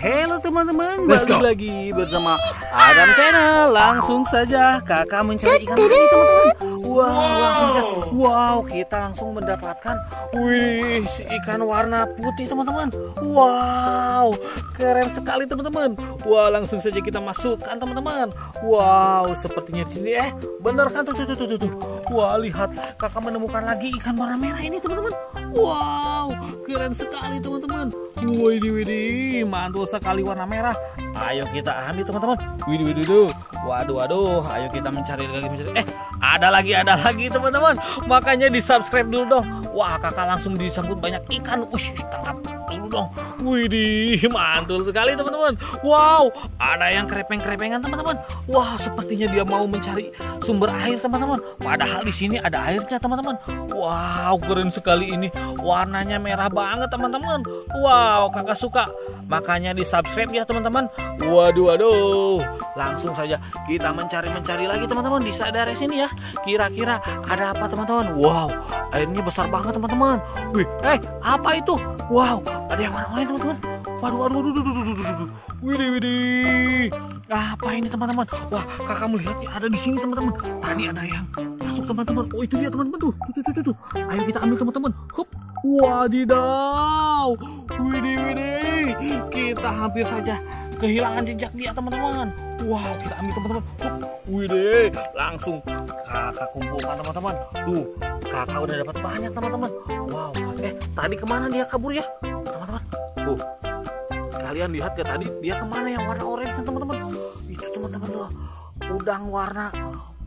Hello teman-teman, balik go. lagi bersama Adam Channel. Langsung saja kakak mencari ikan lagi teman-teman. Wow, langsung saja. Wow, kita langsung mendapatkan wih si ikan warna putih teman-teman. Wow, keren sekali teman-teman. Wah, langsung saja kita masukkan teman-teman. Wow, sepertinya di sini eh bener kan tuh tuh tuh tuh tuh. tuh. Wah, lihat kakak menemukan lagi ikan warna merah ini teman-teman. Wow, keren sekali teman-teman. Widih widih, mantul sekali warna merah. Ayo kita ambil teman-teman. Widih widih widih. Waduh waduh, ayo kita mencari lagi mencari. Eh, ada lagi ada lagi teman-teman. Makanya di subscribe dulu dong. Wah, kakak langsung disambut banyak ikan. Wih, tangkap dulu dong. Widih, mantul sekali teman-teman. Wow, ada yang krepeng-krepengan teman-teman. Wah, sepertinya dia mau mencari sumber air teman-teman. Padahal di sini ada airnya teman-teman. Wow, keren sekali ini. Warnanya merah banget teman-teman. Wow, kakak suka. Makanya di subscribe ya teman-teman. Waduh, waduh. Langsung saja kita mencari-mencari lagi teman-teman di daerah sini ya. Kira-kira ada apa teman-teman? Wow, airnya besar banget teman-teman. Wih, eh apa itu? Wow, ada yang warna-warni teman-teman. Waduh, waduh, waduh, waduh, waduh, waduh, waduh. Widih, widih. Apa ini teman-teman? Wah, kakak melihatnya ada di sini teman-teman. Tadi ada yang masuk teman-teman. Oh, itu dia teman-teman tuh. Tuh, tuh, tuh, tuh. Ayo kita ambil teman-teman. Hup. Wadidaw. Widih, widih. Kita hampir saja kehilangan jejak dia teman-teman. Wow, kita ambil teman-teman. Hup. Widih, langsung kakak kumpulkan teman-teman. Tuh, kakak udah dapat banyak teman-teman. Wow, eh tadi ke mana dia kabur ya? Teman-teman. Tuh, kalian lihat ya tadi dia ke mana yang warna orange teman-teman? Itu teman-teman loh udang warna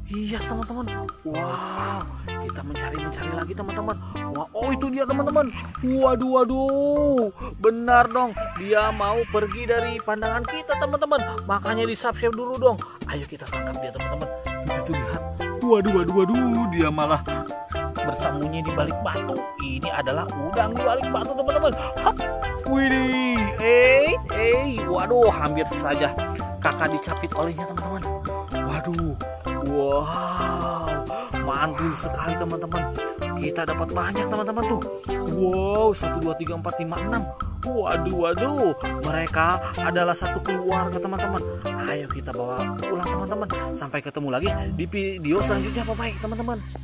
hias teman-teman. Wow. Kita mencari mencari lagi teman-teman. Wah oh itu dia teman-teman. Waduh waduh. Benar dong. Dia mau pergi dari pandangan kita teman-teman. Makanya di subscribe dulu dong. Ayo kita tangkap dia teman-teman. Itu tuh lihat waduh waduh waduh. Dia malah bersembunyi di balik batu ini adalah udang di balik batu teman-teman Hap. Widih, eh, eh, waduh, hampir saja kakak dicapit olehnya teman-teman. Waduh, wow, mantul sekali teman-teman. Kita dapat banyak teman-teman tuh. Wow, satu dua tiga empat lima enam. Waduh, waduh, mereka adalah satu keluarga teman-teman. Ayo kita bawa pulang teman-teman. Sampai ketemu lagi di video selanjutnya, bye bye teman-teman.